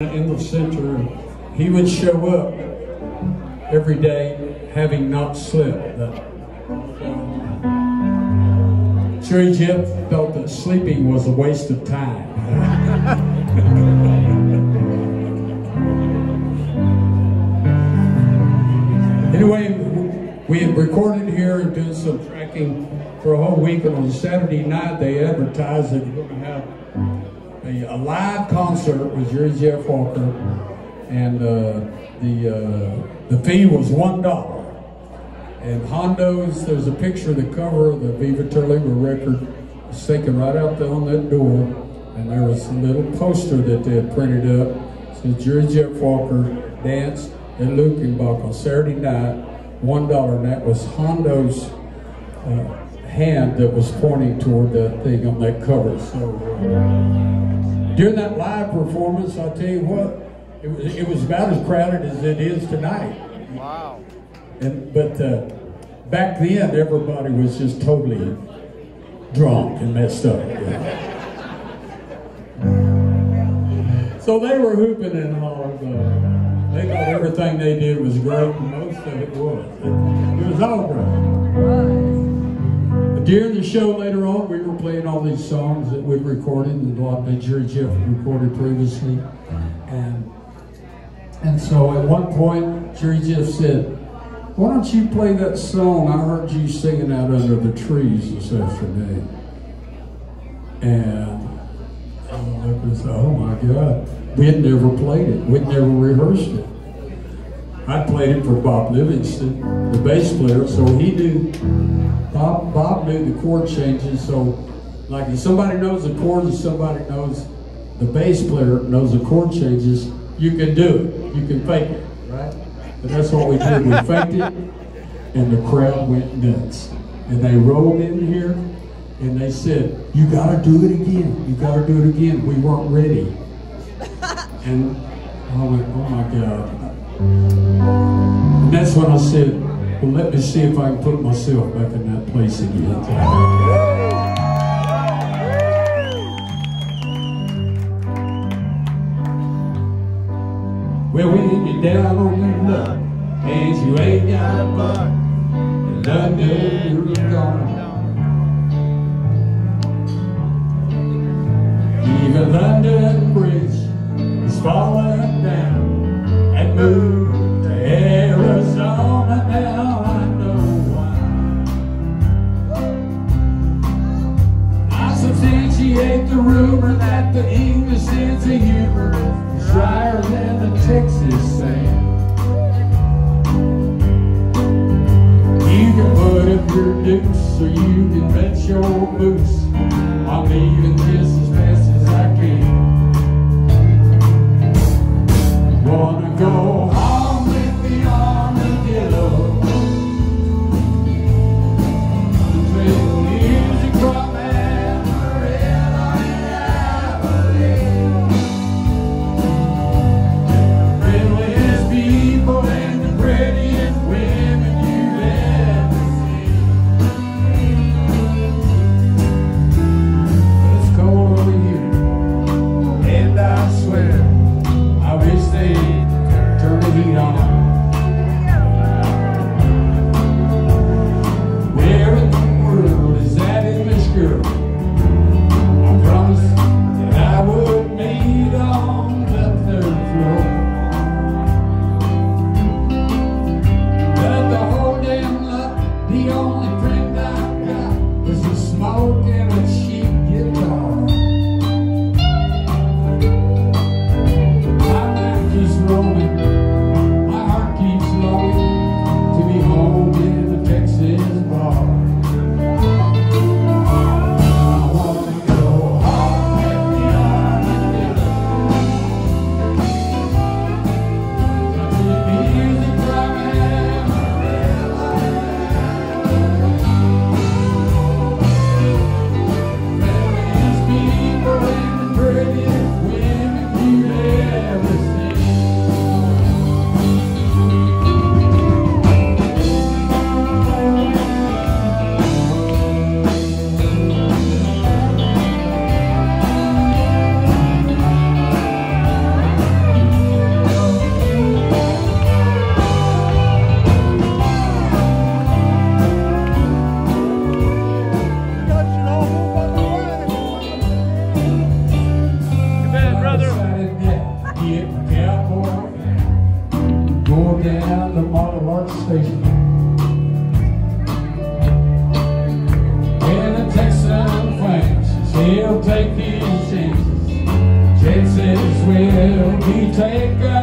in the center. He would show up every day having not slept. But, uh, Jerry Jeff felt that sleeping was a waste of time. anyway, we had recorded here and did some tracking for a whole week, and on Saturday night they advertised that live concert with Jerry Jeff Walker, and uh, the uh, the fee was one dollar. And Hondo's, there's a picture of the cover of the Viva Terlingua record. Taken right out there on that door, and there was a little poster that they had printed up. It says Jerry Jeff Walker dance at Luckenbach on Saturday night, one dollar, and that was Hondo's uh, hand that was pointing toward that thing on that cover. So. During that live performance, I'll tell you what, it was, it was about as crowded as it is tonight. Wow. And but uh, back then, everybody was just totally drunk and messed up. so they were hooping and hollering. They thought everything they did was great, and most of it was. It, it was all great. During the show later on, we were playing all these songs that we'd recorded and a lot that Jerry Jeff recorded previously. And and so at one point, Jerry Jeff said, why don't you play that song I heard you singing out under the trees this afternoon? And I and said, oh my God. We had never played it. We'd never rehearsed it. I played it for Bob Livingston, the bass player, so he knew Bob, Bob knew the chord changes, so like if somebody knows the chords and somebody knows the bass player knows the chord changes, you can do it. You can fake it, right? But that's what we did. We faked it, and the crowd went nuts. And they rolled in here, and they said, "You got to do it again. You got to do it again." We weren't ready, and I went, "Oh my God!" And that's when I said, well, let me see if I can put myself back in that place again. Well, when you're down on your luck and you ain't got a buck, in London you're gone. Even London Bridge is falling down moved to Arizona now. the rumor that the English sense of humor is drier than the Texas sand. You can put up your dukes or you can bet your. I'm as as I can. Wanna go the only will be